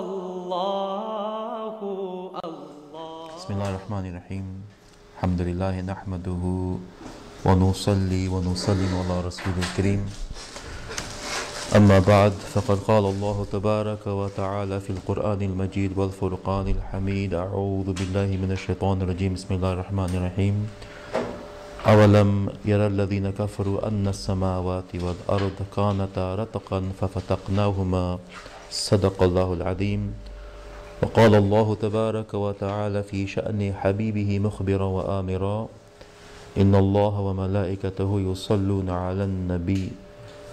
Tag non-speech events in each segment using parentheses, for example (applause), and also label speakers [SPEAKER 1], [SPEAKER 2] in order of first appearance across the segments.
[SPEAKER 1] الله الله
[SPEAKER 2] بسم الله الرحمن الرحيم الحمد لله نحمده ونصلي ونسلم على رسول الكريم أما بعد فقد قال الله تبارك وتعالى في القرآن المجيد والفرقان الحميد أعوذ بالله من الشيطان الرجيم بسم الله الرحمن الرحيم أولم يرى الذين كفروا أن السماوات والأرض كانتا رتقا ففتقناهما صدق الله العظيم. وقال الله تبارك وتعالى في شأن حبيبه مخبرا وآمرا إن الله وملائكته يصلون على النبي.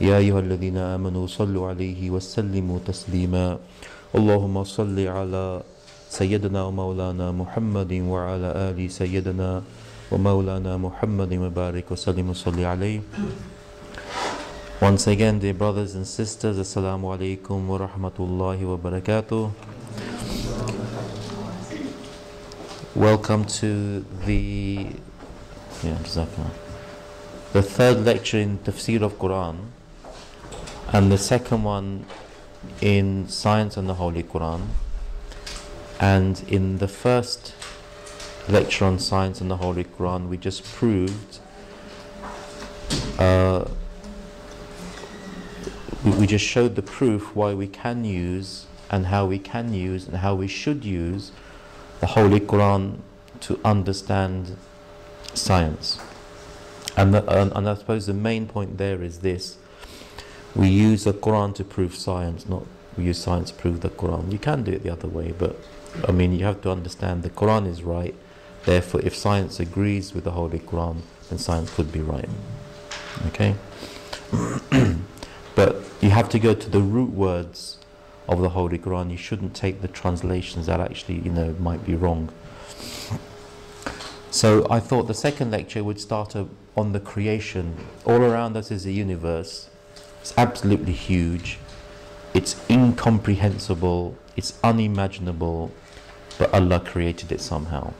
[SPEAKER 2] يا أيها الذين آمنوا صلوا عليه وسلموا تسليما. اللهم صل على سيدنا ومولانا محمد وعلى آل سيدنا ومولانا محمد وبارك وسلم. وصلي عليه. Once again, dear brothers and sisters, Assalamu alaikum wa rahmatullahi wa barakatuh. Welcome to the yeah, the third lecture in Tafsir of Quran and the second one in Science and the Holy Quran. And in the first lecture on Science and the Holy Quran, we just proved uh, we, just showed the proof why we can use and how we can use and how we should use the Holy Quran to understand science. And, the, and, and I suppose the main point there is this we use the Quran to prove science, not we use science to prove the Quran. You can do it the other way, but I mean, you have to understand the Quran is right. Therefore, if science agrees with the Holy Quran, then science could be right. Okay? (clears throat) but you have to go to the root words of the Holy Quran. You shouldn't take the translations that actually, you know, might be wrong. So I thought the second lecture would start on the creation. All around us is a universe. It's absolutely huge. It's incomprehensible. It's unimaginable. But Allah created it somehow.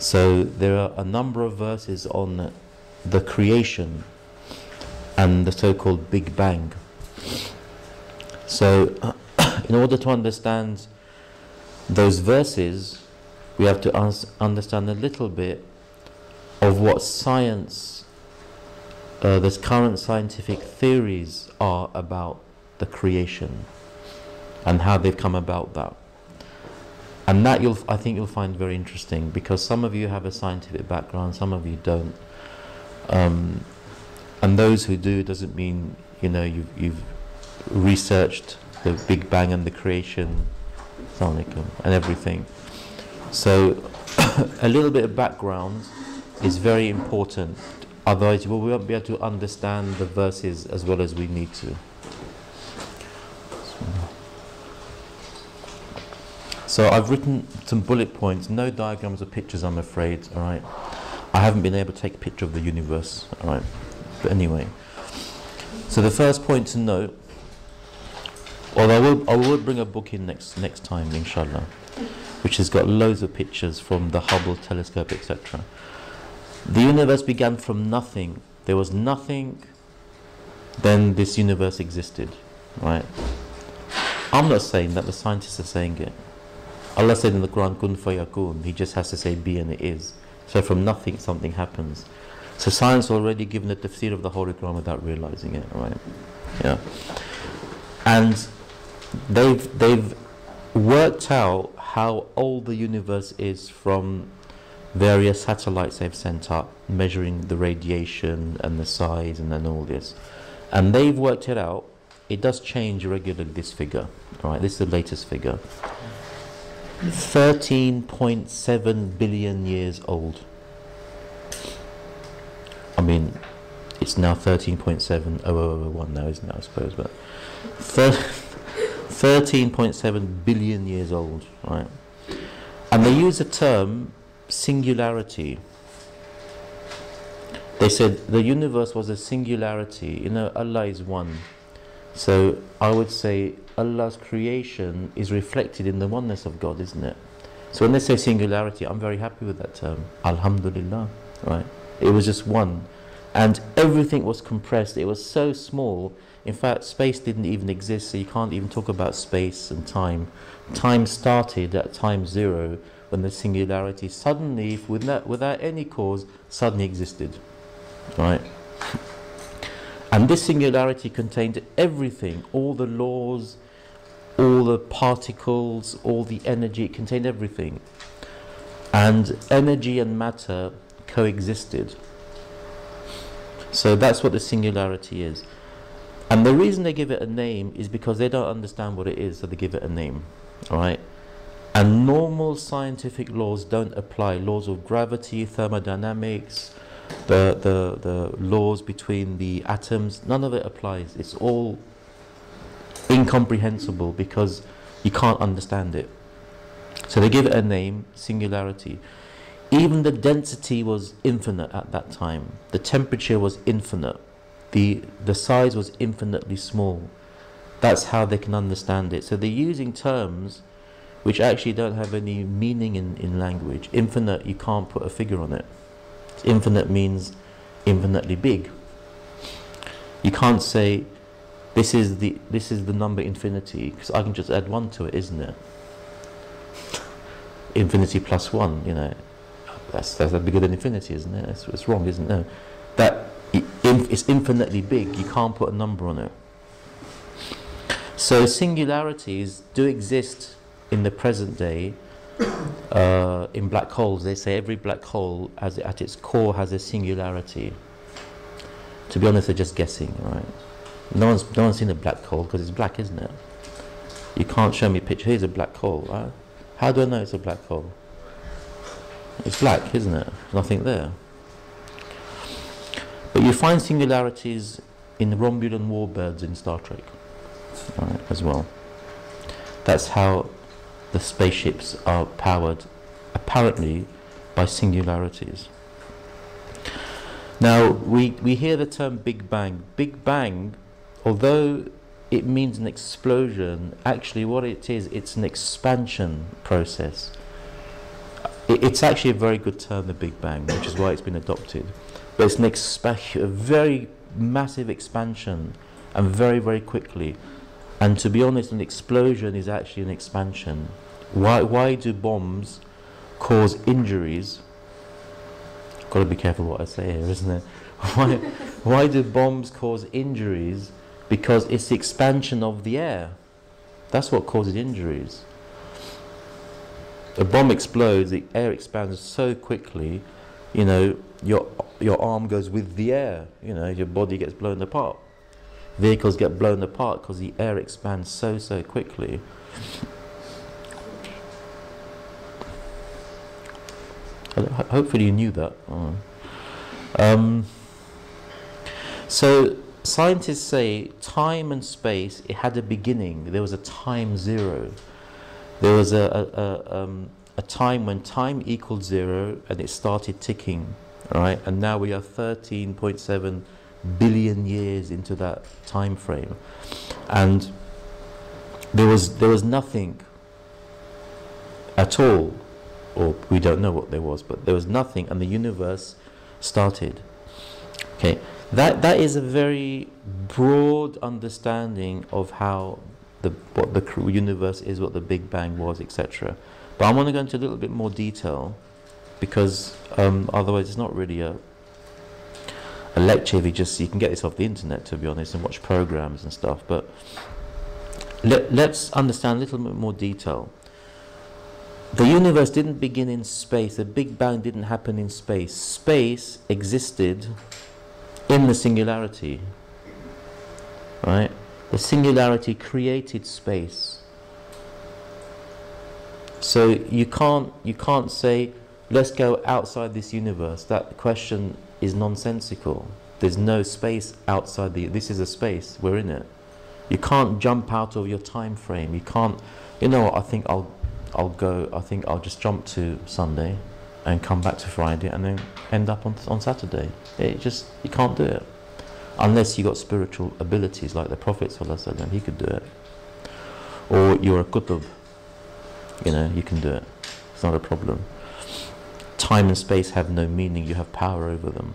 [SPEAKER 2] So there are a number of verses on the creation and the so-called Big Bang. So (coughs) in order to understand those verses, we have to un- understand a little bit of what science, uh, the current scientific theories are about the creation and how they've come about that. And that you'll, I think you'll find very interesting because some of you have a scientific background, some of you don't. Um, and those who do doesn't mean you know you've, you've researched the Big Bang and the creation, and everything. So (coughs) a little bit of background is very important. Otherwise, we won't be able to understand the verses as well as we need to. So I've written some bullet points, no diagrams or pictures, I'm afraid. All right, I haven't been able to take a picture of the universe. All right, but anyway. So the first point to note, although I will, I will bring a book in next next time, inshallah, which has got loads of pictures from the Hubble telescope, etc. The universe began from nothing. There was nothing. Then this universe existed, right? I'm not saying that the scientists are saying it. Allah said in the Quran, "Kun fayakun." He just has to say "be" and it is. So from nothing, something happens. So science already given the tafsir of the Holy Quran without realizing it, right? Yeah. And they've they've worked out how old the universe is from various satellites they've sent up, measuring the radiation and the size and then all this. And they've worked it out. It does change regularly, this figure. Right, this is the latest figure. 13.7 billion years old. I mean, it's now 13.70001 now, isn't it, I suppose, but 13.7 (laughs) billion years old, right? And they use the term singularity. They said the universe was a singularity. You know, Allah is one. So I would say Allah's creation is reflected in the oneness of God, isn't it? So when they say singularity, I'm very happy with that term. Alhamdulillah, right? It was just one. And everything was compressed. It was so small. In fact, space didn't even exist, so you can't even talk about space and time. Time started at time zero when the singularity suddenly, without, without any cause, suddenly existed. Right? And this singularity contained everything, all the laws, all the particles, all the energy, it contained everything. And energy and matter coexisted. So that's what the singularity is. And the reason they give it a name is because they don't understand what it is, so they give it a name. Alright? And normal scientific laws don't apply. Laws of gravity, thermodynamics, the, the, the laws between the atoms, none of it applies. It's all incomprehensible because you can't understand it. So they give it a name, singularity. Even the density was infinite at that time. The temperature was infinite. The, the size was infinitely small. That's how they can understand it. So they're using terms which actually don't have any meaning in, in language. Infinite, you can't put a figure on it. Infinite means infinitely big. You can't say this is the this is the number infinity because I can just add one to it, isn't it? (laughs) Infinity plus one, you know, that's that's bigger than infinity, isn't it? It's, it's wrong, isn't it? That it's infinitely big. You can't put a number on it. So singularities do exist in the present day. (coughs) Uh, in black holes, they say every black hole, has, at its core, has a singularity. To be honest, they're just guessing, right? No one's no one's seen a black hole because it's black, isn't it? You can't show me a picture. Here's a black hole. Right? How do I know it's a black hole? It's black, isn't it? There's nothing there. But you find singularities in Romulan warbirds in Star Trek right, as well. That's how the spaceships are powered, apparently, by singularities. Now, we, we hear the term Big Bang. Big Bang, although it means an explosion, actually what it is, it's an expansion process. It, it's actually a very good term, the Big Bang, which is why it's been adopted. But it's an expansion, a very massive expansion, and very, very quickly. And to be honest, an explosion is actually an expansion. Why, why do bombs cause injuries? Got to be careful what I say here, isn't it? (laughs) Why, why do bombs cause injuries? Because it's the expansion of the air. That's what causes injuries. A bomb explodes, the air expands so quickly, you know, your your arm goes with the air, you know, your body gets blown apart. Vehicles get blown apart because the air expands so so quickly. Hopefully you knew that. Um, so scientists say time and space it had a beginning. There was a time zero. There was a a, a, um, a time when time equaled zero and it started ticking, right? And now we are 13.7 billion years into that time frame, and there was there was nothing at all or we don't know what there was, but there was nothing, and the universe started. Okay, that that is a very broad understanding of how the what the universe is, what the Big Bang was, etc. But I want to go into a little bit more detail because um, otherwise it's not really a a lecture. If you just you can get this off the internet, to be honest, and watch programs and stuff. But let, let's understand a little bit more detail. The universe didn't begin in space. The Big Bang didn't happen in space. Space existed in the singularity. Right? The singularity created space. So you can't you can't say let's go outside this universe. That question is nonsensical. There's no space outside the this is a space. We're in it. You can't jump out of your time frame. You can't you know I think I'll I'll go, I think I'll just jump to Sunday and come back to Friday and then end up on, on Saturday. It just, you can't do it. Unless you got spiritual abilities like the Prophet ﷺ, he could do it. Or you're a qutb, you know, you can do it. It's not a problem. Time and space have no meaning, you have power over them.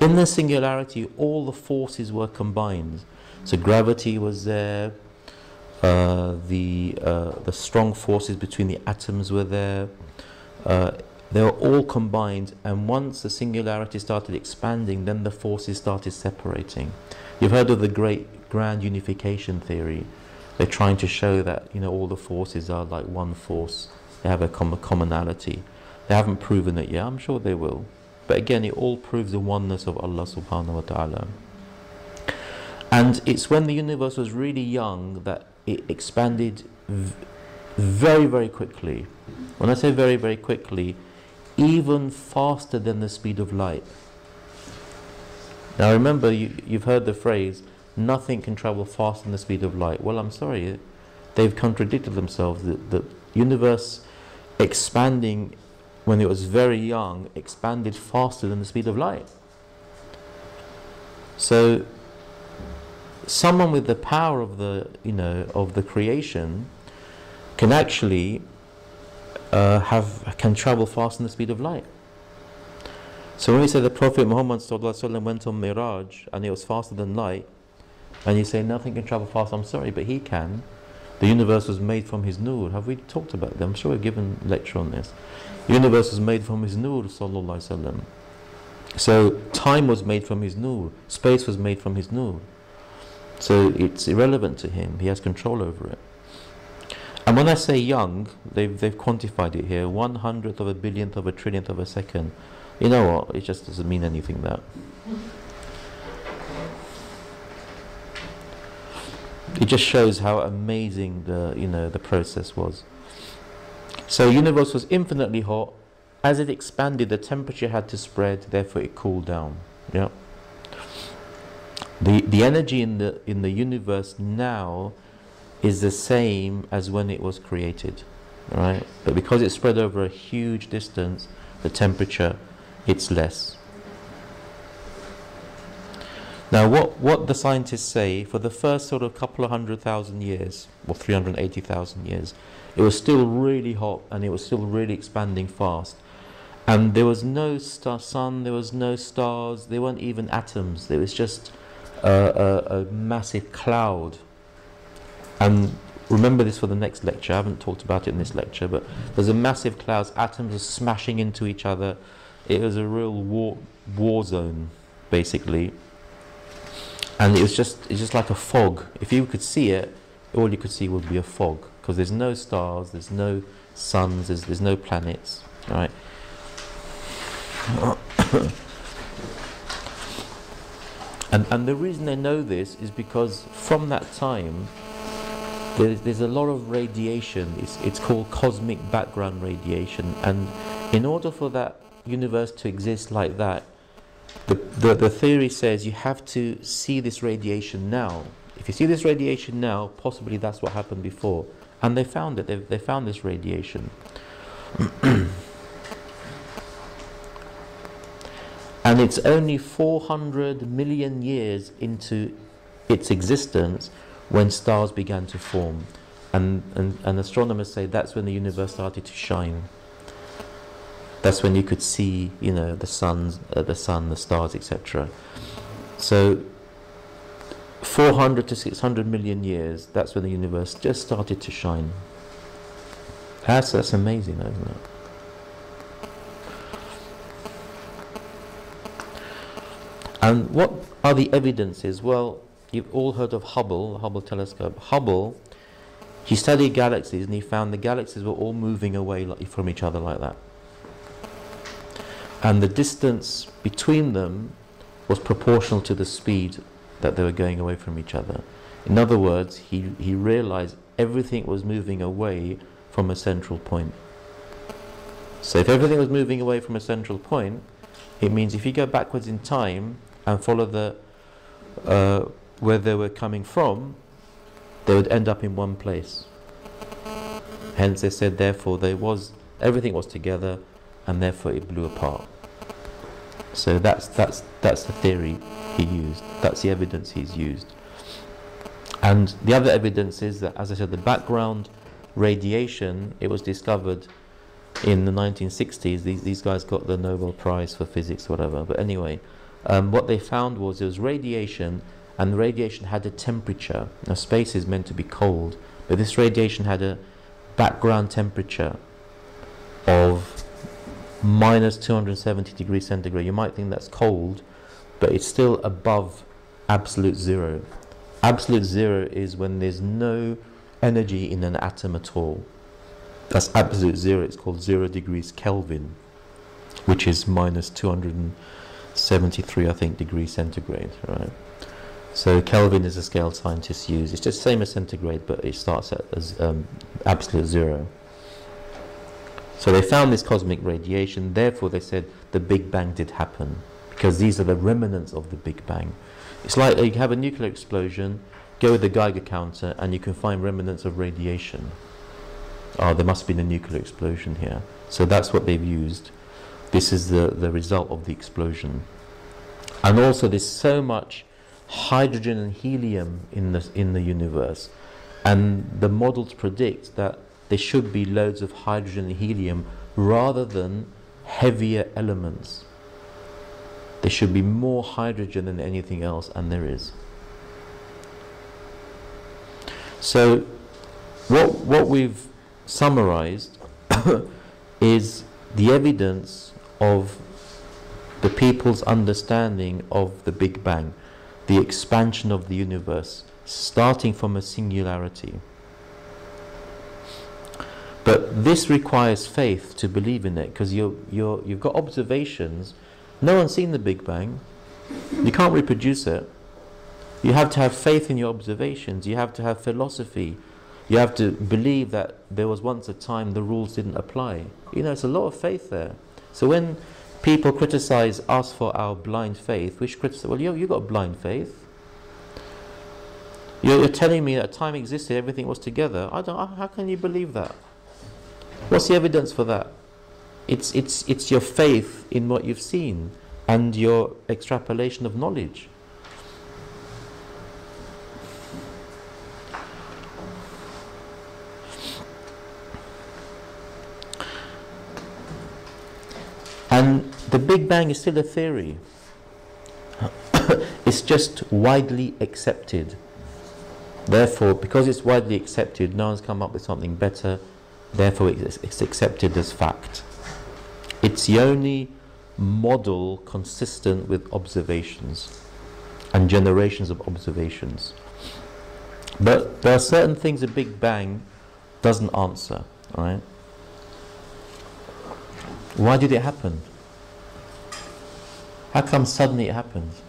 [SPEAKER 2] in (coughs) in the singularity, all the forces were combined. So gravity was there, uh, the uh, the strong forces between the atoms were there. Uh, they were all combined, and once the singularity started expanding, then the forces started separating. You've heard of the great grand unification theory. They're trying to show that you know all the forces are like one force. They have a com- commonality. They haven't proven it yet. I'm sure they will. But again, it all proves the oneness of Allah subhanahu wa ta'ala. And it's when the universe was really young that it expanded very, very quickly. When I say very, very quickly, even faster than the speed of light. Now remember, you, you've heard the phrase, nothing can travel faster than the speed of light. Well, I'm sorry, they've contradicted themselves. The, the universe expanding when it was very young expanded faster than the speed of light. So someone with the power of the you know of the creation can actually uh, have can travel faster than the speed of light. So when we say the Prophet Muhammad went on Miraj and it was faster than light, and you say nothing can travel faster, I'm sorry, but he can. The universe was made from his nur. Have we talked about that? I'm sure we've given lecture on this. The universe was made from his nur, sallallahu. So time was made from his nur. Space was made from his nur. So it's irrelevant to him. He has control over it. And when I say young, they've they've quantified it here. One hundredth of a billionth of a trillionth of a second. You know what? It just doesn't mean anything. That. It just shows how amazing the you know the process was. So universe was infinitely hot. As it expanded, the temperature had to spread. Therefore, it cooled down. Yeah. The the energy in the in the universe now is the same as when it was created, right? But because it's spread over a huge distance, the temperature it's less. Now, what, what the scientists say for the first sort of couple of hundred thousand years, or 380,000 years, it was still really hot and it was still really expanding fast. And there was no star, sun, there was no stars, there weren't even atoms, there was just a, a, a massive cloud. And remember this for the next lecture, I haven't talked about it in this lecture, but there's a massive cloud, atoms are smashing into each other. It was a real war, war zone, basically and it was just it's just like a fog. If you could see it, all you could see would be a fog because there's no stars, there's no suns, there's, there's no planets, right? (coughs) and and the reason they know this is because from that time there's, there's a lot of radiation. It's it's called cosmic background radiation, and in order for that universe to exist like that, the, the, the theory says you have to see this radiation now. If you see this radiation now, possibly that's what happened before. And they found it, they, they found this radiation. (clears throat) and it's only 400 million years into its existence when stars began to form. And, and, and astronomers say that's when the universe started to shine. That's when you could see, you know, the suns, uh, the sun, the stars, etc. So, 400 to 600 million years, that's when the universe just started to shine. That's, that's amazing, isn't it? And what are the evidences? Well, you've all heard of Hubble, the Hubble telescope. Hubble, he studied galaxies and he found the galaxies were all moving away from each other like that and the distance between them was proportional to the speed that they were going away from each other. In other words, he, he realized everything was moving away from a central point. So if everything was moving away from a central point, it means if you go backwards in time and follow the uh, where they were coming from, they would end up in one place. Hence, they said, therefore, there was everything was together, and therefore it blew apart. So that's that's that's the theory he used. That's the evidence he's used. And the other evidence is that, as I said, the background radiation. It was discovered in the 1960s. These these guys got the Nobel Prize for physics, whatever. But anyway, um, what they found was it was radiation, and the radiation had a temperature. Now, space is meant to be cold, but this radiation had a background temperature of minus 270 degrees centigrade. You might think that's cold, but it's still above absolute zero. Absolute zero is when there's no energy in an atom at all. That's absolute zero. It's called zero degrees Kelvin, which is minus 273, I think, degrees centigrade, right? So Kelvin is a scale scientists use. It's just the same as centigrade, but it starts at as um, absolute zero. So they found this cosmic radiation. Therefore, they said the Big Bang did happen because these are the remnants of the Big Bang. It's like you have a nuclear explosion, go with the Geiger counter, and you can find remnants of radiation. Oh, there must have been a nuclear explosion here. So that's what they've used. This is the, the result of the explosion. And also, there's so much hydrogen and helium in the, in the universe. And the models predict that there should be loads of hydrogen and helium rather than heavier elements. There should be more hydrogen than anything else, and there is. So, what, what we've summarized (coughs) is the evidence of the people's understanding of the Big Bang, the expansion of the universe, starting from a singularity. But this requires faith to believe in it because you're, you're, you've got observations. No one's seen the Big Bang. You can't reproduce it. You have to have faith in your observations. You have to have philosophy. You have to believe that there was once a time the rules didn't apply. You know, it's a lot of faith there. So when people criticize us for our blind faith, which criticize, well, you, you got blind faith. You're, you're telling me that time existed, everything was together. I don't, how can you believe that? What's the evidence for that? It's, it's, it's your faith in what you've seen and your extrapolation of knowledge. And the Big Bang is still a theory. (coughs) it's just widely accepted. Therefore, because it's widely accepted, no one's come up with something better. Therefore, it's, it's accepted as fact. It's the only model consistent with observations and generations of observations. But there are certain things the Big Bang doesn't answer, right? Why did it happen? How come suddenly it happens?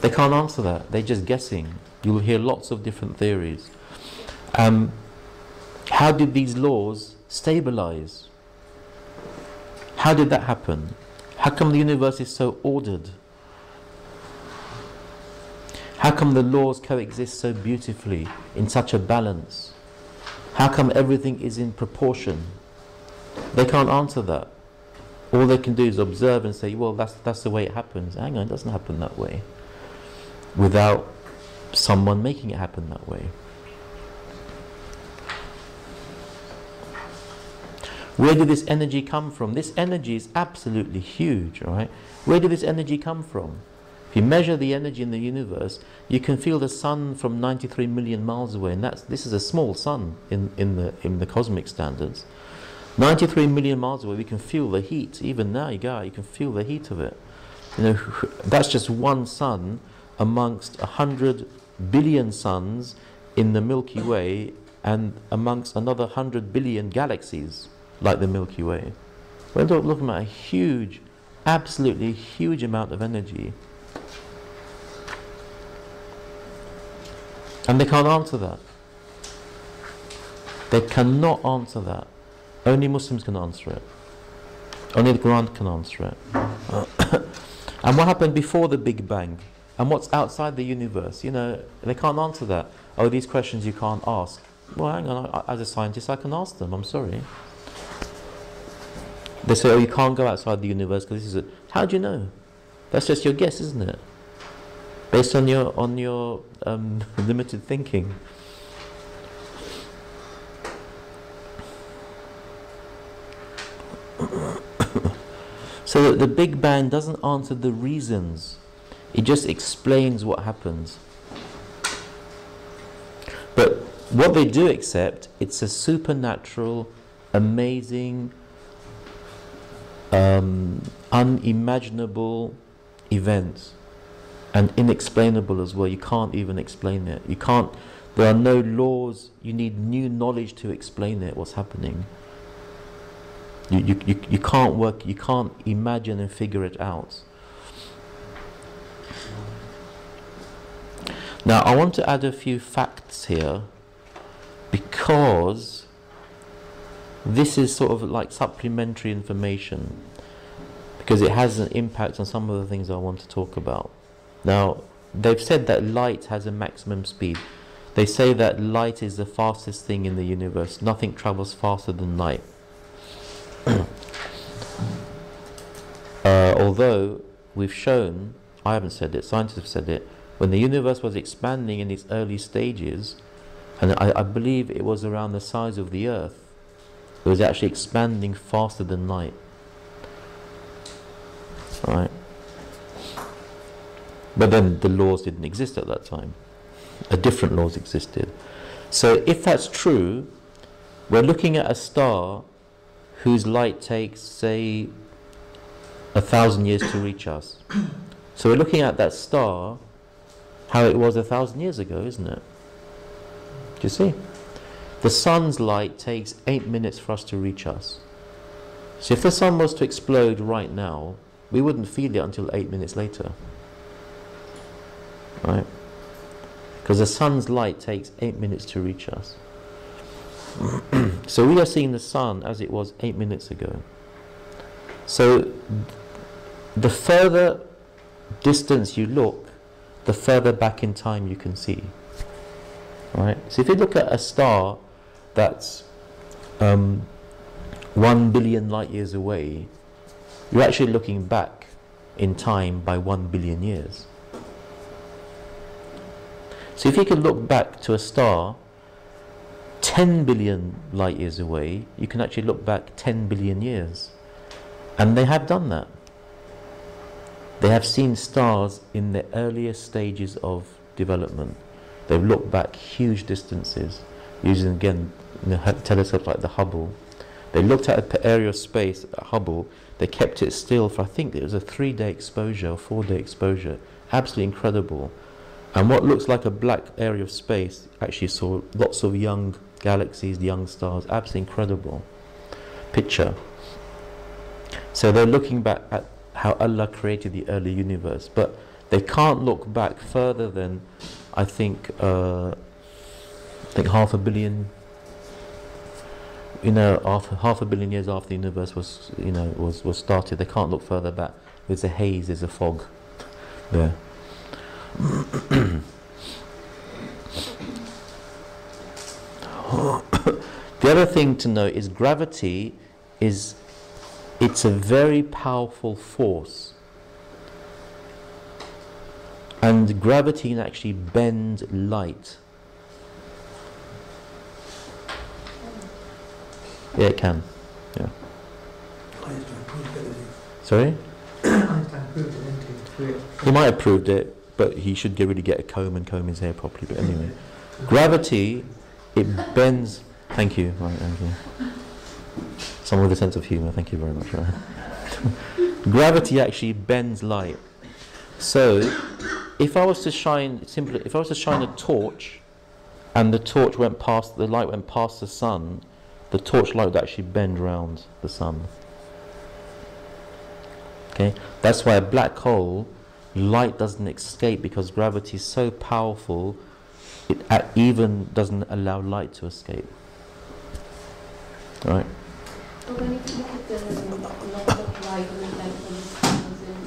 [SPEAKER 2] They can't answer that. They're just guessing. You'll hear lots of different theories. Um, how did these laws stabilize? How did that happen? How come the universe is so ordered? How come the laws coexist so beautifully in such a balance? How come everything is in proportion? They can't answer that. All they can do is observe and say, well, that's, that's the way it happens. Hang on, it doesn't happen that way. Without someone making it happen that way. Where did this energy come from? This energy is absolutely huge, right? Where did this energy come from? If you measure the energy in the universe, you can feel the sun from 93 million miles away, and that's this is a small sun in, in the in the cosmic standards. 93 million miles away, we can feel the heat. Even now, you go you can feel the heat of it. You know, (laughs) that's just one sun amongst a hundred billion suns in the Milky Way, and amongst another hundred billion galaxies like the Milky Way. We're looking at a huge, absolutely huge amount of energy. And they can't answer that. They cannot answer that. Only Muslims can answer it. Only the Quran can answer it. (coughs) and what happened before the Big Bang? And what's outside the universe? You know, they can't answer that. Oh, these questions you can't ask. Well, hang on, as a scientist, I can ask them. I'm sorry. They say, oh, you can't go outside the universe because this is it. How do you know? That's just your guess, isn't it? Based on your on your um, (laughs) limited thinking. So that the Big Bang doesn't answer the reasons It just explains what happens. But what they do accept, it's a supernatural, amazing, um, unimaginable event and inexplainable as well. You can't even explain it. You can't, there are no laws. You need new knowledge to explain it, what's happening. You, you, you, you can't work, you can't imagine and figure it out. Now, I want to add a few facts here because this is sort of like supplementary information because it has an impact on some of the things I want to talk about. Now, they've said that light has a maximum speed. They say that light is the fastest thing in the universe. Nothing travels faster than light. Uh, although we've shown, I haven't said it, scientists have said it, when the universe was expanding in its early stages, and I, I believe it was around the size of the Earth, it was actually expanding faster than light. Right? But then the laws didn't exist at that time. A different laws existed. So if that's true, we're looking at a star whose light takes, say, a thousand years to reach us. (coughs) So we're looking at that star how it was a thousand years ago, isn't it? Do you see? The sun's light takes eight minutes for us to reach us. So if the sun was to explode right now, we wouldn't feel it until eight minutes later. Right? Because the sun's light takes eight minutes to reach us. (clears throat) so we are seeing the sun as it was eight minutes ago. So the further distance you look, the further back in time you can see. Right? So if you look at a star that's um, one billion light years away, you're actually looking back in time by one billion years. So if you can look back to a star 10 billion light years away, you can actually look back 10 billion years. And they have done that. They have seen stars in the earliest stages of development. They've looked back huge distances using again telescopes like the Hubble. They looked at an area of space at Hubble. They kept it still for I think it was a three-day exposure or four-day exposure. Absolutely incredible. And what looks like a black area of space actually saw lots of young galaxies, young stars. Absolutely incredible picture. So they're looking back at how Allah created the early universe. But they can't look back further than, I think, uh, I think half a billion. You know, after half a billion years after the universe was, you know, was was started, they can't look further back. There's a haze, there's a fog there. (clears throat) (clears throat) (coughs) the other thing to know is gravity is it's a very powerful force. And gravity can actually bend light. Yeah, it can. Yeah. Sorry? he might have proved it, but he should really get a comb and comb his hair properly. But anyway, gravity, it bends. Thank you. Right, thank you. With a sense of humour, thank you very much. (laughs) Gravity actually bends light. So, if I was to shine simply, if I was to shine a torch, and the torch went past, the light went past the sun, the torch light would actually bend around the sun. Okay, that's why a black hole, light doesn't escape because gravity is so powerful, it even doesn't allow light to escape. Right.
[SPEAKER 3] When you look at the of light and the light from the stars and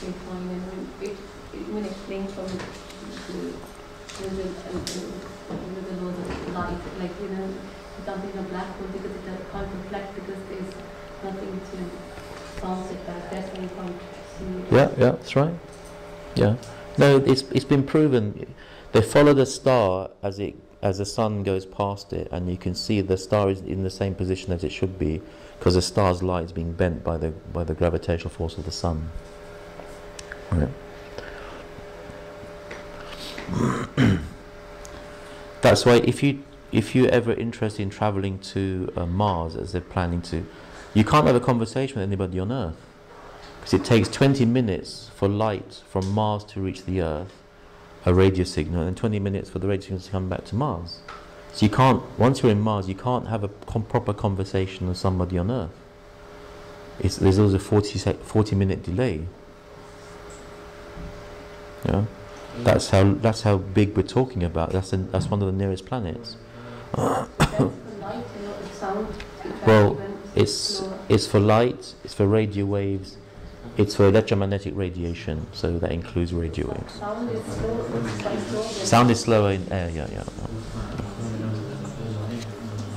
[SPEAKER 3] Bitcoin and when it, it when explains from the the um, um, the, the, the laws of light, like you know, something a black hole because it can't reflect because there's nothing to bounce it back. That's when you can't see.
[SPEAKER 2] Yeah, yeah, that's right. Yeah. No, it's it's been proven. They follow the star as it as the sun goes past it, and you can see the star is in the same position as it should be, because the star's light is being bent by the by the gravitational force of the sun. Right. (clears throat) That's why if you if you're ever interested in traveling to uh, Mars as they're planning to, you can't have a conversation with anybody on Earth because it takes 20 minutes for light from Mars to reach the Earth a radio signal, and 20 minutes for the radio signal to come back to Mars. So you can't once you're in Mars, you can't have a com- proper conversation with somebody on Earth. It's, there's always a 40, sec- 40 minute delay. Yeah. That's how that's how big we're talking about. That's that's one of the nearest planets.
[SPEAKER 3] That's for light and not the sound. It
[SPEAKER 2] Well, It's it's for light, it's for radio waves, it's for electromagnetic radiation. So that includes radio waves.
[SPEAKER 3] Sound is slow, it's quite slow. then.
[SPEAKER 2] Sound is slower in air. Yeah, yeah.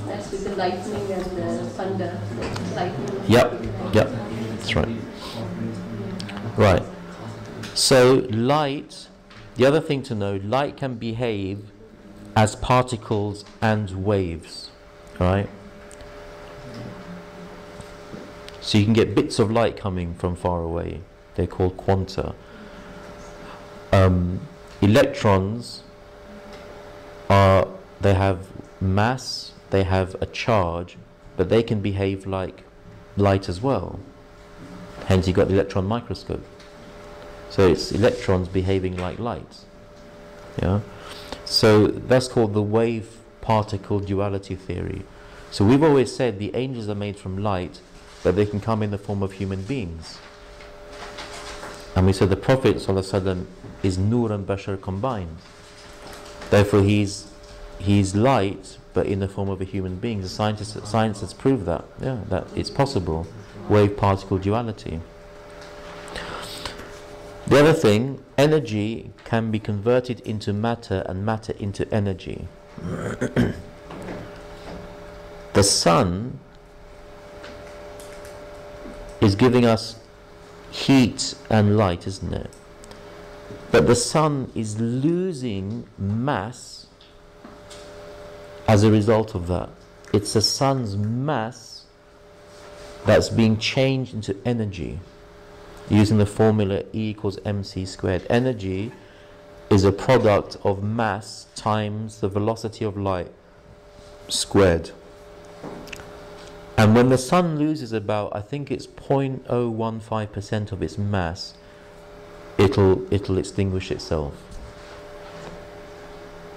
[SPEAKER 3] That's with the lightning and the thunder. Lightning.
[SPEAKER 2] Yep, yep. That's right. Right. So light. The other thing to know: light can behave as particles and waves. Right. So you can get bits of light coming from far away. They're called quanta. Um, electrons are they have mass, they have a charge, but they can behave like light as well. Hence, you've got the electron microscope. So it's electrons behaving like light. Yeah. So that's called the wave particle duality theory. So we've always said the angels are made from light, but they can come in the form of human beings. And we said the Prophet is Nur and Bashar combined. Therefore, he's he's light, but in the form of a human being. The scientists, science has proved that. Yeah, that it's possible. Wave particle duality. The other thing, energy can be converted into matter and matter into energy. (clears throat) the sun is giving us heat and light, isn't it? But the sun is losing mass as a result of that. It's the sun's mass that's being changed into energy using the formula E equals mc squared. Energy is a product of mass times the velocity of light squared. And when the sun loses about, I think it's 0.015% of its mass, it'll it'll extinguish itself.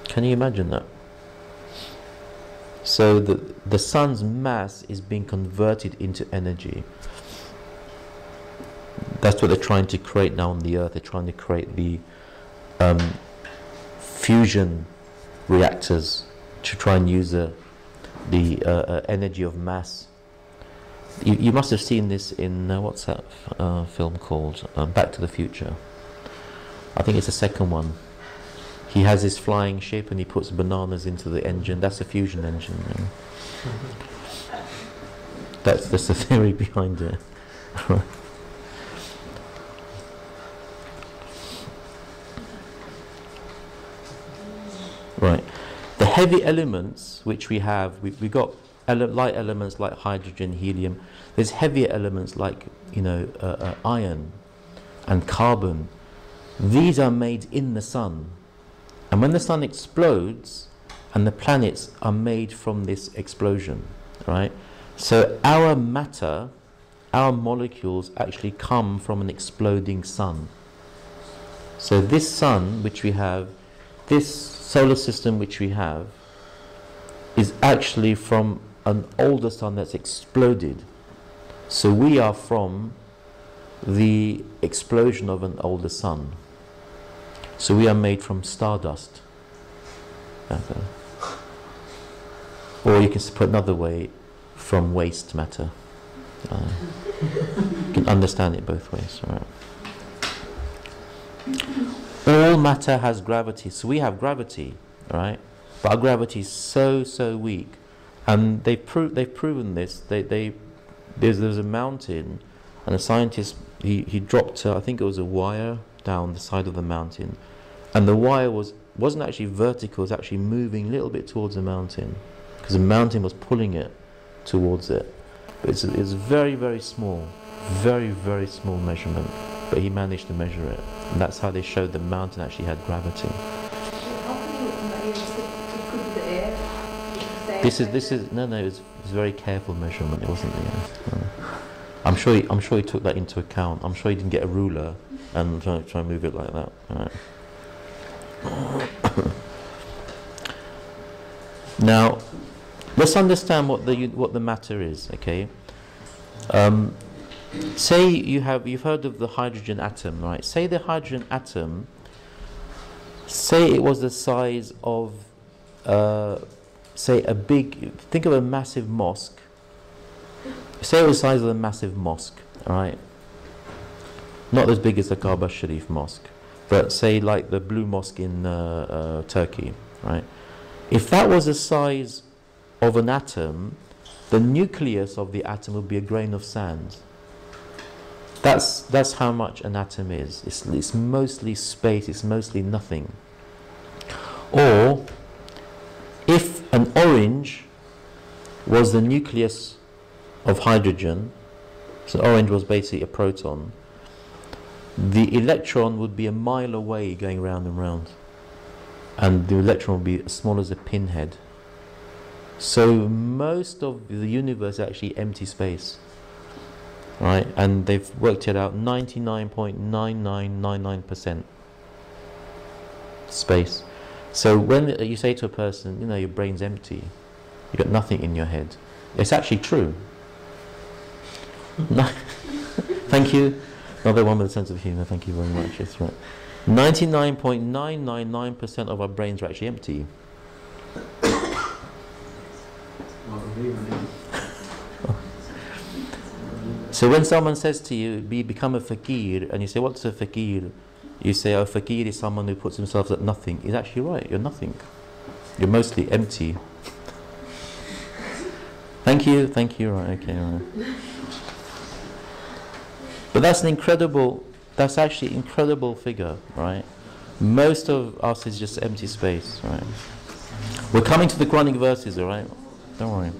[SPEAKER 2] Can you imagine that? So the the sun's mass is being converted into energy. That's what they're trying to create now on the earth. They're trying to create the um, fusion reactors to try and use the the uh, uh, energy of mass. You, you must have seen this in uh, what's that uh, film called? Uh, Back to the Future. I think it's the second one. He has his flying ship and he puts bananas into the engine. That's a fusion engine. you know. That's that's the (laughs) theory behind it. right. The heavy elements which we have, we we got ele- light elements like hydrogen, helium. There's heavier elements like you know uh, uh, iron and carbon. These are made in the sun, and when the sun explodes, and the planets are made from this explosion, right? So our matter, our molecules actually come from an exploding sun. So this sun which we have, this solar system which we have, is actually from an older sun that's exploded. So we are from the explosion of an older sun. So we are made from stardust. Okay. Or you can put another way, from waste matter. Uh, you can understand it both ways, right? All matter has gravity, so we have gravity, right? But our gravity is so so weak, and they've proved they've proven this. They they there's there's a mountain, and a scientist he he dropped uh, I think it was a wire down the side of the mountain, and the wire was wasn't actually vertical. It was actually moving a little bit towards the mountain, because the mountain was pulling it towards it. But it's it's very very small, very very small measurement. But he managed to measure it, and that's how they showed the mountain actually had gravity.
[SPEAKER 3] How can you measure it? It could be
[SPEAKER 2] This is this is no no. It's it's very careful measurement. It wasn't. Yeah. I'm sure. He, I'm sure he took that into account. I'm sure he didn't get a ruler and try try and move it like that. Right. (coughs) now, let's understand what the what the matter is. Okay. Um, say you have you've heard of the hydrogen atom, right? Say the hydrogen atom. Say it was the size of, uh, say a big. Think of a massive mosque. Say it was the size of a massive mosque, right? Not as big as the Kaaba Sharif mosque, but say like the Blue Mosque in uh, uh, Turkey, right? If that was the size of an atom, the nucleus of the atom would be a grain of sand. That's, that's how much an atom is. It's, it's mostly space, it's mostly nothing. Or, if orange was the nucleus of hydrogen, so orange was basically a proton, the electron would be a mile away going round and round. And the electron would be as small as a pinhead. So most of the universe is actually empty space. Right? And they've worked it out 99.9999% space. So when you say to a person, you know, your brain's empty, you've got nothing in your head, it's actually true. (laughs) Thank you. Another one with a sense of humour, thank you very much. It's right. 99.999% of our brains are actually empty. (laughs) So when someone says to you, be become a fakir, and you say, what's a fakir? You say, oh, fakir is someone who puts themselves at nothing. He's actually right, you're nothing. You're mostly empty. thank you, thank you, right, okay, right. But that's an incredible, that's actually an incredible figure, right? Most of us is just empty space, right? We're coming to the Quranic verses, all right? Don't worry.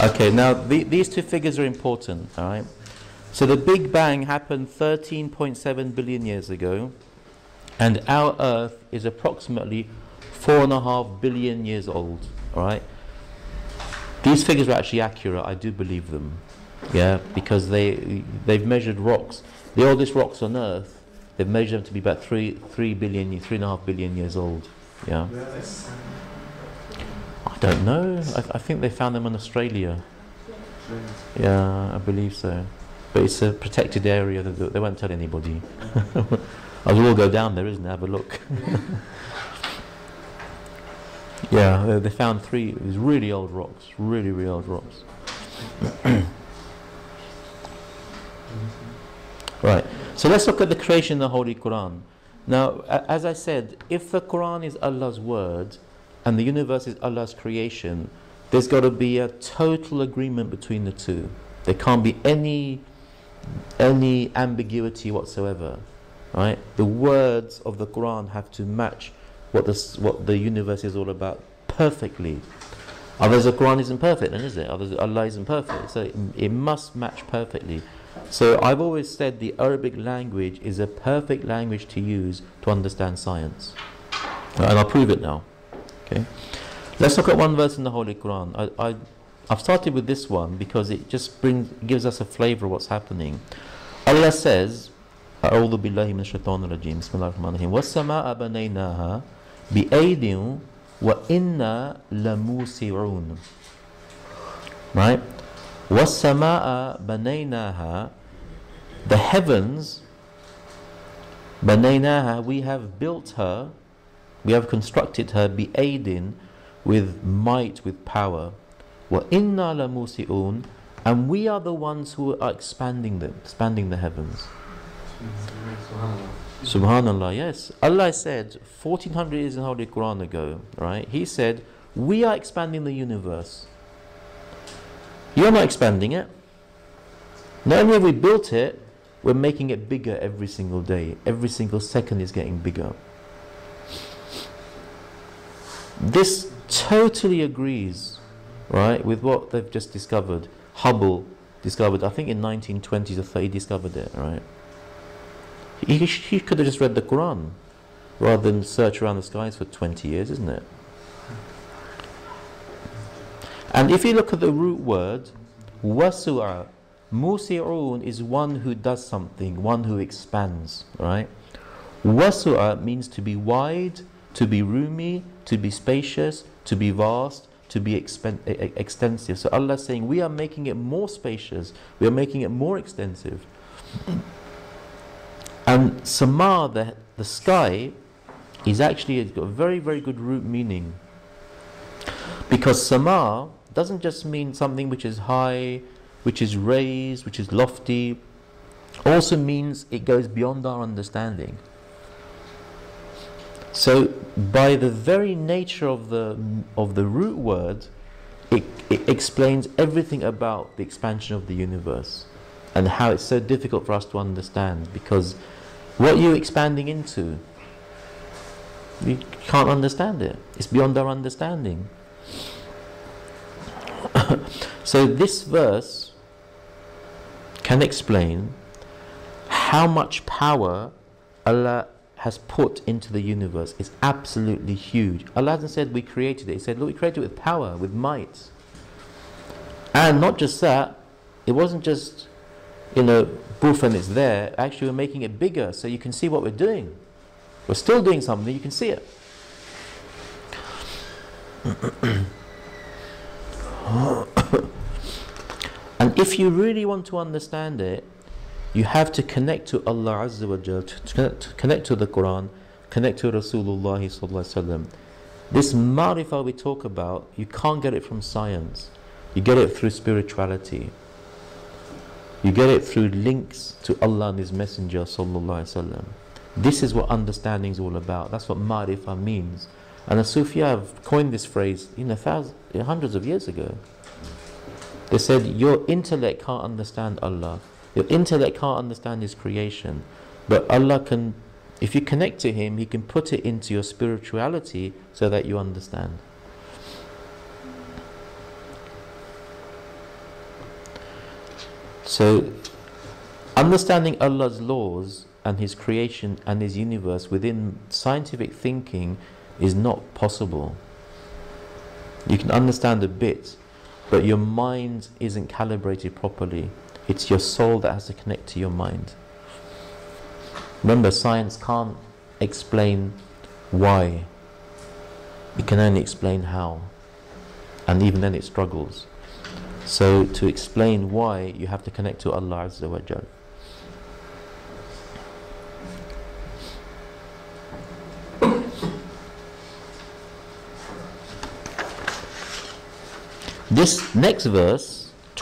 [SPEAKER 2] Okay, now the, these two figures are important, all right? So the Big Bang happened 13.7 billion years ago, and our Earth is approximately four and a half billion years old, all right? These figures are actually accurate. I do believe them, yeah, because they they've measured rocks. The oldest rocks on Earth, they've measured them to be about three three billion, three and a half billion years old, yeah. I don't know. I, I think they found them in Australia. Yeah, I believe so. But it's a protected area. They, they won't tell anybody. (laughs) I will all go down there, isn't it? Have a look. (laughs) yeah, they, found three. It was really old rocks. Really, really old rocks. (coughs) right. So let's look at the creation in the Holy Quran. Now, as I said, if the Quran is Allah's word and the universe is Allah's creation, there's got to be a total agreement between the two. There can't be any any ambiguity whatsoever. Right? The words of the Quran have to match what the what the universe is all about perfectly. Otherwise, the Quran isn't perfect, then is it? Otherwise, Allah isn't perfect. So it, it must match perfectly. So I've always said the Arabic language is a perfect language to use to understand science. And I'll prove it now. Okay. Let's look at one verse in the Holy Quran. I, I, I've started with this one because it just brings, gives us a flavor of what's happening. Allah says, أعوذ بالله من الشيطان الرجيم بسم الله الرحمن الرحيم والسماء بنيناها بأيد وإنا لموسعون Right? والسماء بنيناها The heavens بنيناها We have built her We have constructed her بأيد with might, with power. وَإِنَّا لَمُوسِئُونَ And we are the ones who are expanding them, expanding the heavens. Subhanallah, yes. Allah said 1400 years in Holy Quran ago, right? He said, We are expanding the universe. You're not expanding it. Not only have we built it, we're making it bigger every single day. Every single second is getting bigger. This totally agrees, right, with what they've just discovered. Hubble discovered, I think in 1920s or 30, he discovered it, right? He, he could have just read the Quran. rather than search around the skies for 20 years, isn't it? And if you look at the root word, wasu'a, musi'un is one who does something, one who expands, right? Wasu'a means to be wide, to be roomy, to be spacious, to be vast, to be extensive. So Allah is saying, we are making it more spacious, we are making it more extensive. And sama, the, the sky, is actually it's got a very, very good root meaning. Because sama doesn't just mean something which is high, which is raised, which is lofty, also means it goes beyond our understanding. So, by the very nature of the of the root word, it, it explains everything about the expansion of the universe and how it's so difficult for us to understand because what you're expanding into, you can't understand it. It's beyond our understanding. (coughs) so this verse can explain how much power Allah has put into the universe is absolutely huge. Allah said we created it. He said, look, we created it with power, with might. And not just that, it wasn't just, you know, boof and it's there. Actually, we're making it bigger so you can see what we're doing. We're still doing something, you can see it. (coughs) and if you really want to understand it, you have to connect to Allah Azza wa Jal, to connect, to connect to the Quran, connect to Rasulullah Sallallahu. This marifah we talk about, you can't get it from science. You get it through spirituality. You get it through links to Allah and His Messenger Sallallahu. This is what understanding is all about. That's what marifah means. And the Sufi have coined this phrase, know, thousands, hundreds of years ago. They said, your intellect can't understand Allah. Your intellect can't understand His creation. But Allah can, if you connect to Him, He can put it into your spirituality so that you understand. So, understanding Allah's laws and His creation and His universe within scientific thinking is not possible. You can understand a bit, but your mind isn't calibrated properly. It's your soul that has to connect to your mind. Remember, science can't explain why, it can only explain how. And even then, it struggles. So, to explain why, you have to connect to Allah Azza wa Jal. This next verse,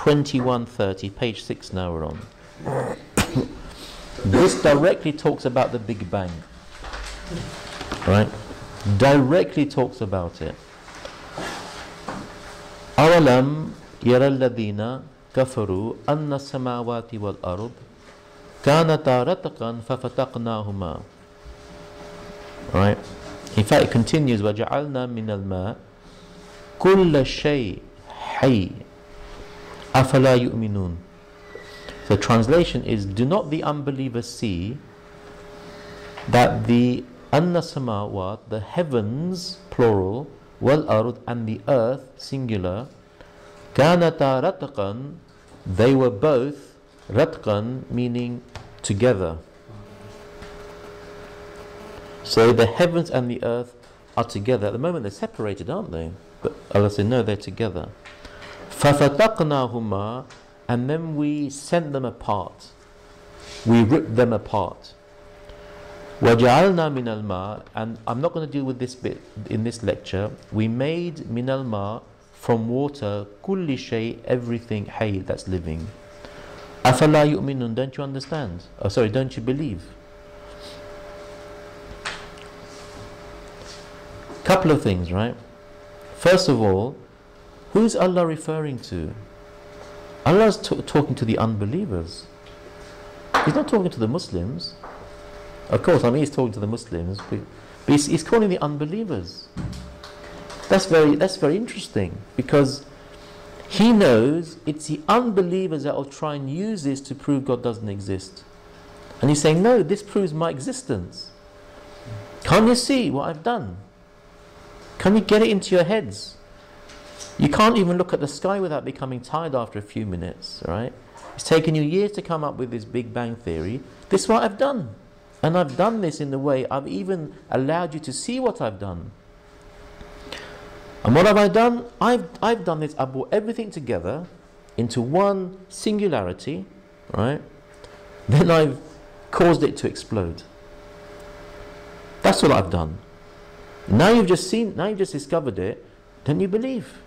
[SPEAKER 2] 2130, page 6 now we're on. this directly talks about the Big Bang. Right? Directly talks about it. أولم يرى الذين كفروا أن السماوات والأرض كانتا رتقا ففتقناهما Right? In fact, it continues وجعلنا من الماء كل شيء حي Afala yu'minun. The translation is Do not the unbelievers see that the anna samawat, the heavens, plural, wal ard, and the earth, singular, kanata ratqan, they were both ratqan, meaning together. So the heavens and the earth are together. At the moment they're separated, aren't they? But Allah said, no, they're together. فَفَتَقْنَاهُمَا And then we sent them apart. We ripped them apart. وَجَعَلْنَا مِنَ الْمَاءِ And I'm not going to deal with this bit in this lecture. We made مِنَ الْمَاءِ from water كُلِّ شَيْء everything حي that's living. أَفَلَا يُؤْمِنُونَ Don't you understand? Oh, sorry, don't you believe? Couple of things, right? First of all, who's Allah referring to? Allah is talking to the unbelievers. He's not talking to the Muslims. Of course, I mean he's talking to the Muslims, but, but he's, he's calling the unbelievers. That's very that's very interesting because he knows it's the unbelievers that will try and use this to prove God doesn't exist. And he's saying, no, this proves my existence. Can't you see what I've done? Can you get it into your heads? You can't even look at the sky without becoming tired after a few minutes, right? It's taken you years to come up with this Big Bang Theory. This is what I've done. And I've done this in the way I've even allowed you to see what I've done. And what have I done? I've, I've done this. I've brought everything together into one singularity, right? Then I've caused it to explode. That's what I've done. Now you've just seen, now you've just discovered it, then you believe.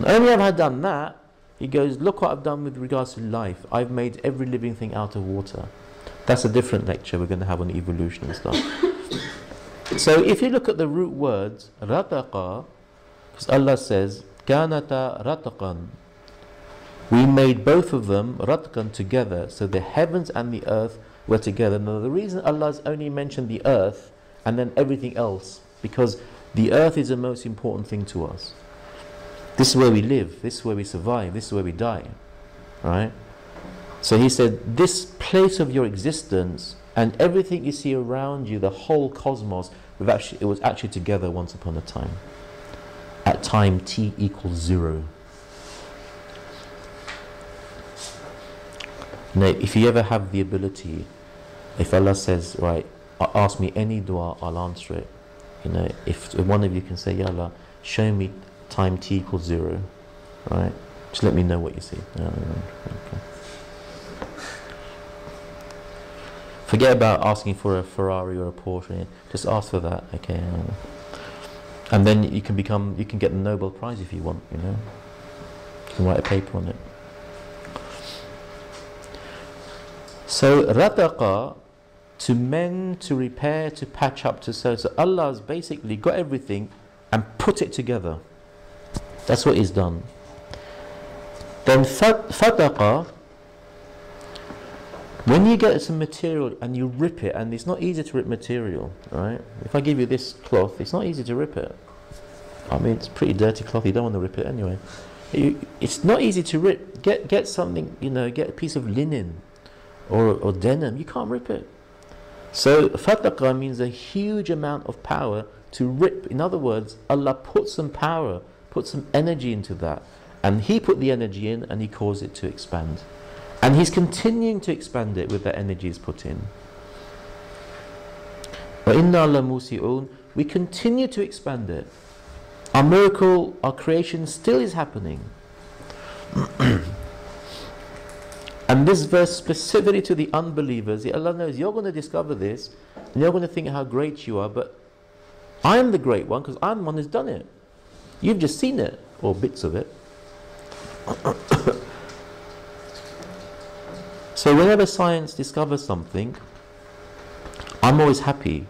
[SPEAKER 2] Not only have I done that, he goes, look what I've done with regards to life. I've made every living thing out of water. That's a different lecture we're going to have on evolution and stuff. (coughs) so if you look at the root words, rataqa, because Allah says, kanata rataqan. We made both of them ratqan together, so the heavens and the earth were together. Now the reason Allah's only mentioned the earth and then everything else, because the earth is the most important thing to us. This is where we live, this is where we survive, this is where we die. Right? So he said, This place of your existence and everything you see around you, the whole cosmos, actually, it was actually together once upon a time. At time t equals zero. Now, if you ever have the ability, if Allah says, right, ask me any dua, I'll answer it. You know, if one of you can say, Ya Allah, show me time t equals zero, right? Just let me know what you see. Okay. Forget about asking for a Ferrari or a Porsche. Just ask for that, okay? And then you can become, you can get the Nobel Prize if you want. You know, you can write a paper on it. So rataqa, to mend, to repair, to patch up, to sew. So Allah's basically got everything and put it together. That's what He's done. Then fataqa, when you get some material and you rip it, and it's not easy to rip material, right? If I give you this cloth, it's not easy to rip it. I mean, it's pretty dirty cloth. You don't want to rip it anyway. It's not easy to rip. Get get something, you know, get a piece of linen or, or denim, you can't rip it. So fataqa means a huge amount of power to rip. In other words, Allah put some power, put some energy into that. And He put the energy in and He caused it to expand. And He's continuing to expand it with the energies put in. We continue to expand it. Our miracle, our creation still is happening. (clears throat) And this verse specifically to the unbelievers, Allah knows you're going to discover this and you're going to think how great you are, but I'm the great one because I'm the one who's done it. You've just seen it, or bits of it. (coughs) so whenever science discovers something, I'm always happy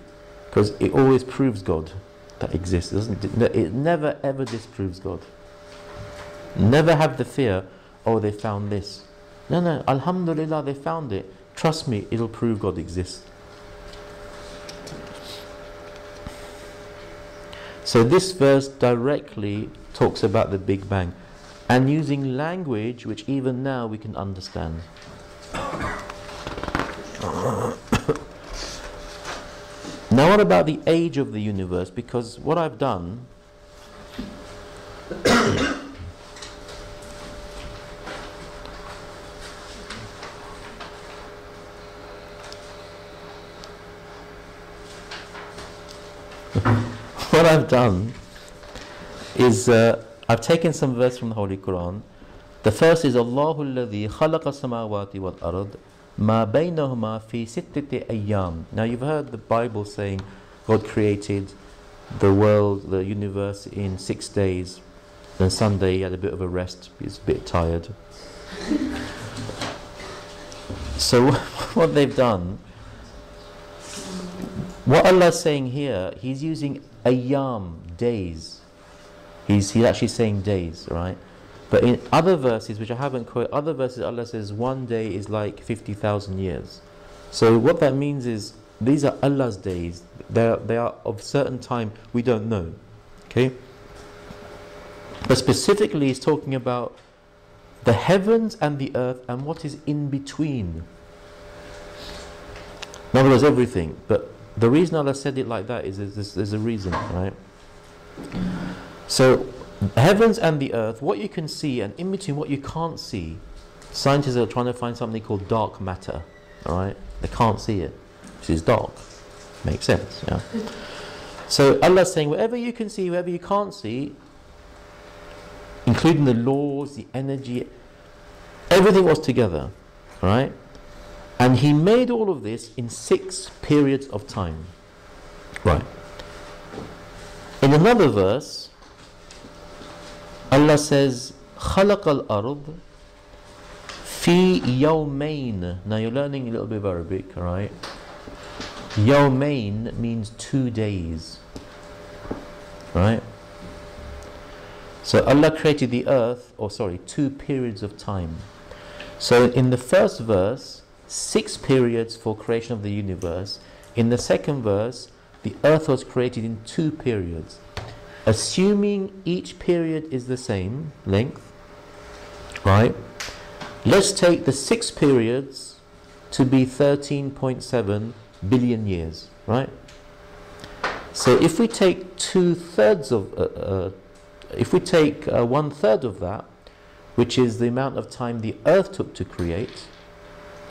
[SPEAKER 2] because it always proves God that exists, doesn't it? It never ever disproves God. Never have the fear, oh, they found this. No, no, Alhamdulillah, they found it. Trust me, it'll prove God exists. So this verse directly talks about the Big Bang and using language which even now we can understand. (coughs) now what about the age of the universe? Because what I've done I've done is uh, I've taken some verse from the Holy Quran. The first is Allahu alladhi khalaqa samawati wal ard ma baynahuma fi sittati ayyam. Now you've heard the Bible saying God created the world, the universe in six days. Then Sunday he had a bit of a rest. He's a bit tired. (laughs) so (laughs) what they've done, what Allah's saying here, He's using ayam, days. He's, he's actually saying days, right? But in other verses, which I haven't quoted, other verses, Allah says one day is like 50,000 years. So what that means is these are Allah's days. They are, they are of certain time we don't know. Okay? But specifically, he's talking about the heavens and the earth and what is in between. In other words, everything. But the reason Allah said it like that is there's, a reason, right? So, heavens and the earth, what you can see, and in between what you can't see, scientists are trying to find something called dark matter, all right? They can't see it, which is dark. Makes sense, yeah? So, Allah's saying, whatever you can see, whatever you can't see, including the laws, the energy, everything was together, all right? And he made all of this in six periods of time. Right. In another verse, Allah says, خلق الأرض في يومين. Now you're learning a little bit of Arabic, alright? Yawmain means two days. Right? So Allah created the earth, or sorry, two periods of time. So in the first verse, six periods for creation of the universe. In the second verse, the earth was created in two periods. Assuming each period is the same length, right? Let's take the six periods to be 13.7 billion years, right? So if we take two thirds of, uh, uh, if we take uh, one third of that, which is the amount of time the earth took to create,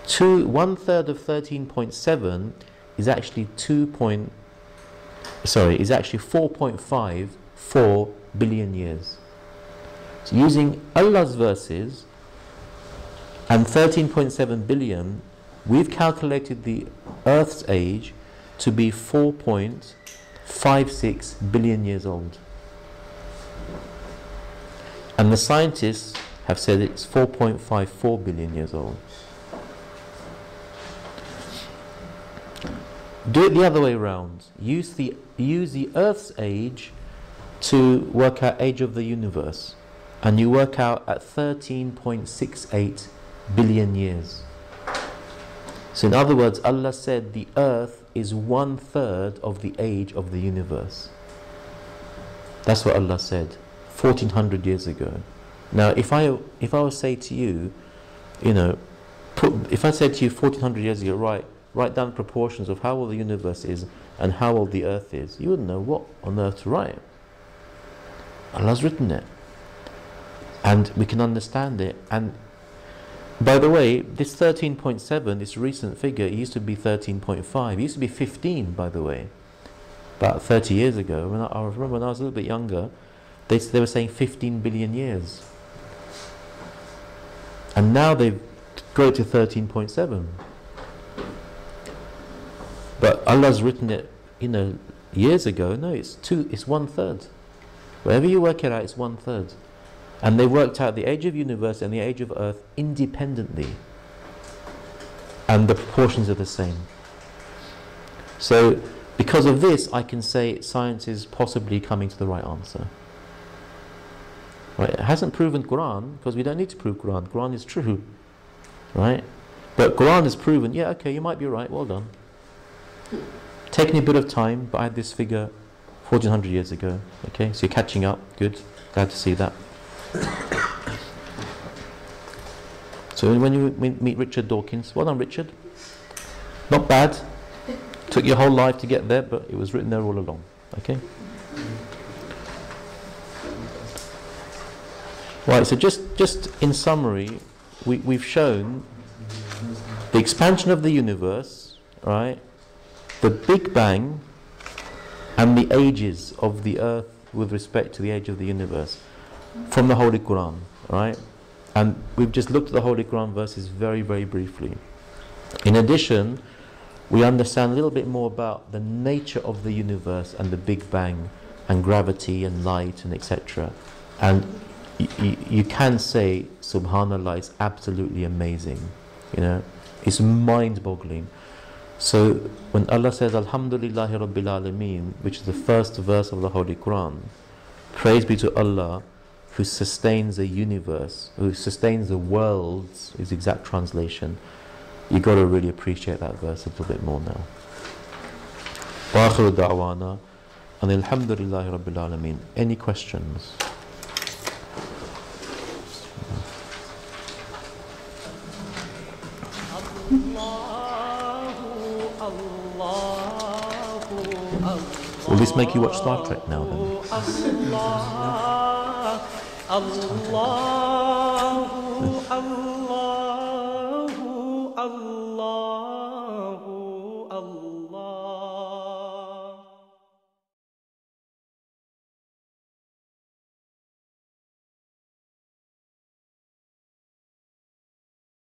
[SPEAKER 2] two, one third of 13.7 is actually 2 point, sorry, is actually 4.54 billion years. So using Allah's verses and 13.7 billion, we've calculated the Earth's age to be 4.56 billion years old. And the scientists have said it's 4.54 billion years old. Do it the other way around. Use the use the Earth's age to work out age of the universe, and you work out at 13.68 billion years. So, in other words, Allah said the Earth is one third of the age of the universe. That's what Allah said, 1400 years ago. Now, if I if I would say to you, you know, put, if I said to you 1400 years ago, right, write down proportions of how old the universe is and how old the earth is, you wouldn't know what on earth to write. Allah's written it. And we can understand it. And by the way, this 13.7, this recent figure, it used to be 13.5. It used to be 15, by the way, about 30 years ago. When I, I remember when I was a little bit younger, they, they were saying 15 billion years. And now they've it to 13.7. But Allah's written it, you know, years ago. No, it's two. It's one third. Wherever you work it out, it's one third. And they worked out the age of universe and the age of Earth independently. And the proportions are the same. So, because of this, I can say science is possibly coming to the right answer. Right? It hasn't proven Quran because we don't need to prove Quran. Quran is true, right? But Quran has proven, yeah, okay, you might be right. Well done. Taking a bit of time, but I had this figure 1400 years ago. Okay, so you're catching up. Good. Glad to see that. (coughs) So when you meet Richard Dawkins, well done, Richard. Not bad. Took your whole life to get there, but it was written there all along. Okay. Right. So just just in summary, we we've shown the expansion of the universe, right? The Big Bang and the ages of the earth with respect to the age of the universe from the Holy Quran, right? And we've just looked at the Holy Quran verses very, very briefly. In addition, we understand a little bit more about the nature of the universe and the Big Bang and gravity and light and etc. And you can say, Subhanallah, it's absolutely amazing. You know, it's mind-boggling. So when Allah says Alhamdulillahi Rabbil Alameen, which is the first verse of the Holy Quran, praise be to Allah who sustains the universe, who sustains the worlds, is exact translation. You got to really appreciate that verse a little bit more now. وآخر دعوانا أن الحمد لله رب العالمين. Any questions? This make you watch Star Trek now then?
[SPEAKER 1] Oh, Allah, Allah, Allah.